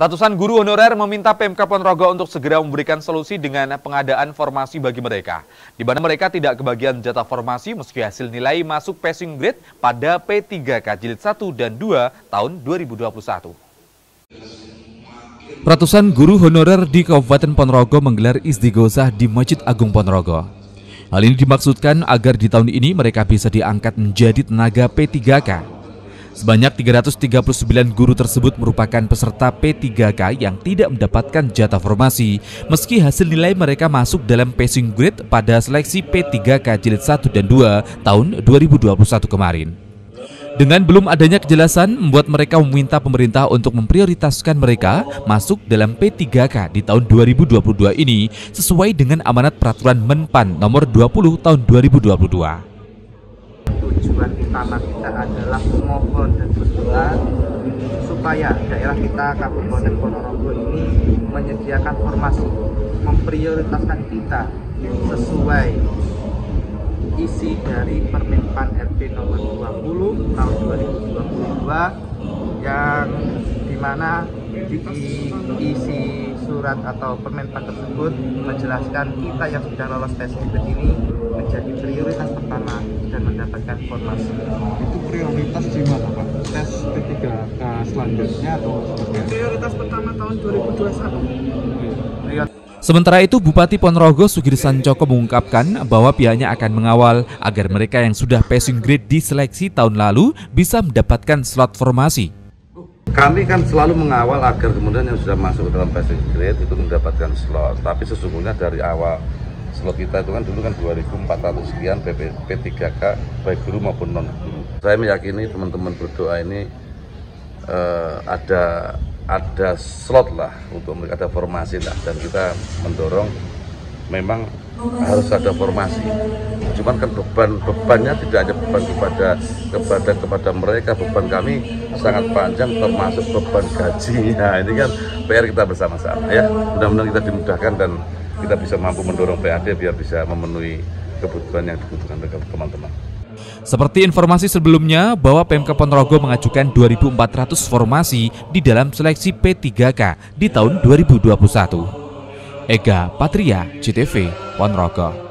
Ratusan guru honorer meminta PMK Ponorogo untuk segera memberikan solusi dengan pengadaan formasi bagi mereka. Di mana mereka tidak kebagian jatah formasi meski hasil nilai masuk passing grade pada P3K Jilid 1 dan 2 tahun 2021. Ratusan guru honorer di Kabupaten Ponorogo menggelar istigosah di Masjid Agung Ponorogo. Hal ini dimaksudkan agar di tahun ini mereka bisa diangkat menjadi tenaga P3K Sebanyak 339 guru tersebut merupakan peserta P3K yang tidak mendapatkan jatah formasi meski hasil nilai mereka masuk dalam passing grade pada seleksi P3K jilid 1 dan 2 tahun 2021 kemarin. Dengan belum adanya kejelasan membuat mereka meminta pemerintah untuk memprioritaskan mereka masuk dalam P3K di tahun 2022 ini sesuai dengan amanat peraturan Menpan nomor 20 tahun 2022 tujuan utama kita adalah memohon dan berdoa supaya daerah kita Kabupaten Ponorogo ini menyediakan formasi memprioritaskan kita sesuai isi dari Permenpan RB nomor 20 tahun 2022 yang di mana di isi surat atau permenpan tersebut menjelaskan kita yang sudah lolos tes ini menjadi prioritas pertama mendapatkan formasi. Itu prioritas di mana Pak? Tes P3K selanjutnya atau seperti Prioritas pertama tahun 2021. Sementara itu, Bupati Ponorogo Sugir Sancoko mengungkapkan bahwa pihaknya akan mengawal agar mereka yang sudah passing grade di seleksi tahun lalu bisa mendapatkan slot formasi. Kami kan selalu mengawal agar kemudian yang sudah masuk ke dalam passing grade itu mendapatkan slot. Tapi sesungguhnya dari awal slot kita itu kan dulu kan 2.400 sekian PP, P3K baik guru maupun non guru. Saya meyakini teman-teman berdoa ini uh, ada ada slot lah untuk mereka ada formasi lah dan kita mendorong memang harus ada formasi. Cuman kan beban bebannya tidak hanya beban kepada kepada kepada mereka, beban kami sangat panjang termasuk beban gaji. Nah ini kan PR kita bersama-sama ya. Mudah-mudahan kita dimudahkan dan kita bisa mampu mendorong PAD biar bisa memenuhi kebutuhan yang dibutuhkan oleh teman-teman. Seperti informasi sebelumnya bahwa PMK Ponorogo mengajukan 2.400 formasi di dalam seleksi P3K di tahun 2021. Ega Patria, CTV, Ponorogo.